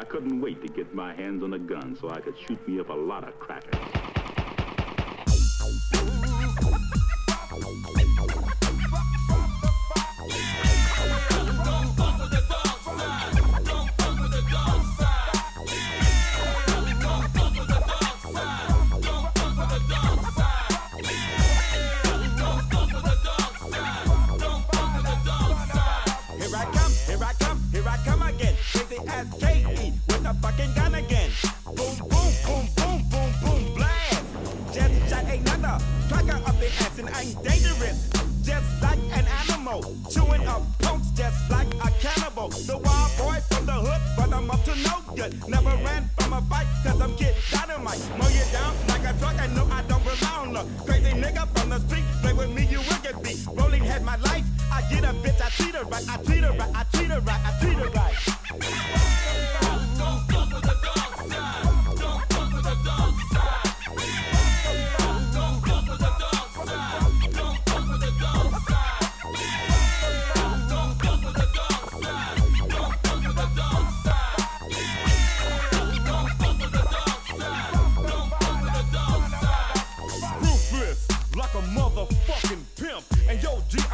I couldn't wait to get my hands on a gun so I could shoot me up a lot of crackers. And I'm dangerous. Just like an animal, chewing up punks just like a cannibal. The wild boy from the hood, but I'm up to no good. Never ran from a fight, cause I'm kid dynamite. Mow you down like a truck, I know I don't rely on the crazy nigga from the street. Play with me, you will get beat. Rolling had my life, I get a bitch, I treat her right, I treat her right, I treat her right, I treat her right.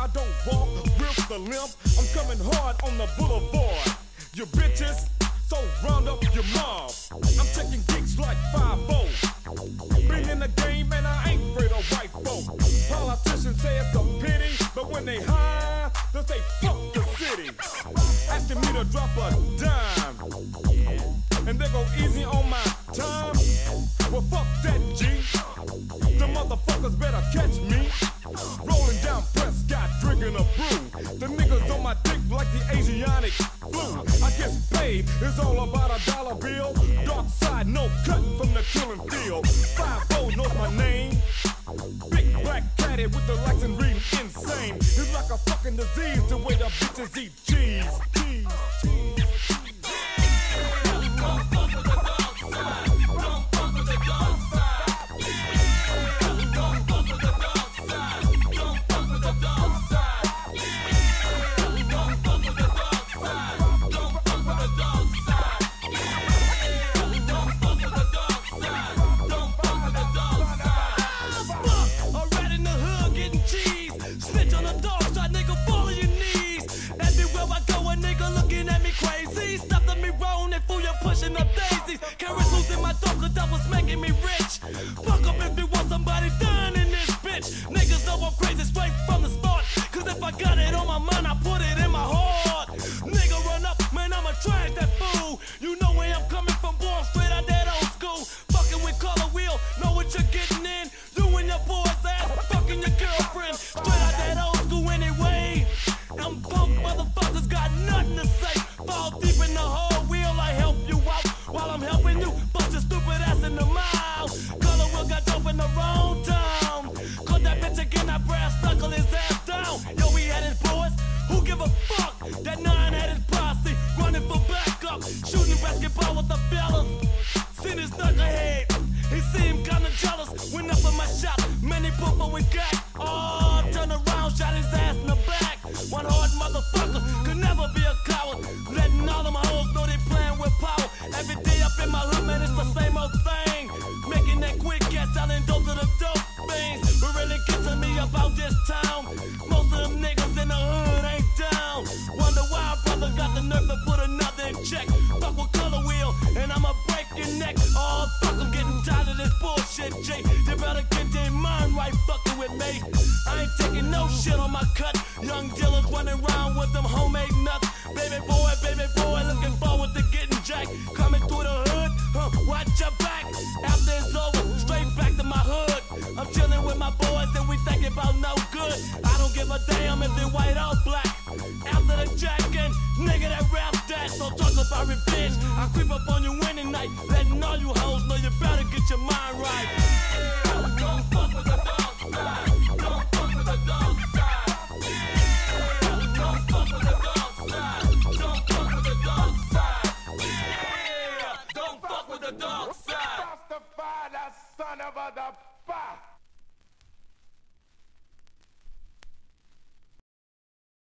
I don't walk with the limp. I'm coming hard on the boulevard. You bitches, so round up your mob. I'm taking gigs like 5 Been in the game and I ain't afraid of white folk. Politicians say it's a pity, but when they high, they say fuck the city. Asking me to drop a dime. And they go easy on my time. Well, fuck. Motherfuckers better catch me. Rolling down Prescott, drinking a brew. The niggas on my dick like the Asiatic flu. I guess paid is all about a dollar bill. Dark side, no cut from the killing field. Five oh knows my name. Big black caddy with the lights and reading insane. It's like a fucking disease the way the bitches eat my cause that was making me rich. Fuck up if you want somebody in the mouth. Color wheel got dope in the wrong town. Caught that bitch again, I brass knuckle his ass down. Yo, we had his boys, who give a fuck? That nine had his posse, running for backup. Shooting basketball with the fellas. Seen his knucklehead, he seemed kinda jealous. Went up in my shop, man, he put with gat. Oh, turn around, shot his ass in the back. One hard motherfucker could never be a coward. Letting all them hoes know they playing with power. Every day up in my hood, neck. Oh, fuck, I'm getting tired of this bullshit, Jay. You better get their mind right fucking with me. I ain't taking no shit on my cut. Young dealers running around with them homemade nuts. Baby boy, baby boy, looking forward to getting jacked. Coming through the hood, huh, watch your back. After it's over, straight revenge. I creep up on you any night, letting all you hoes know you better get your mind right. Don't fuck with the side. Don't fuck with the side. Don't fuck with the side. Don't fuck with the side. Yeah, don't fuck with the side. That son of a the fuck.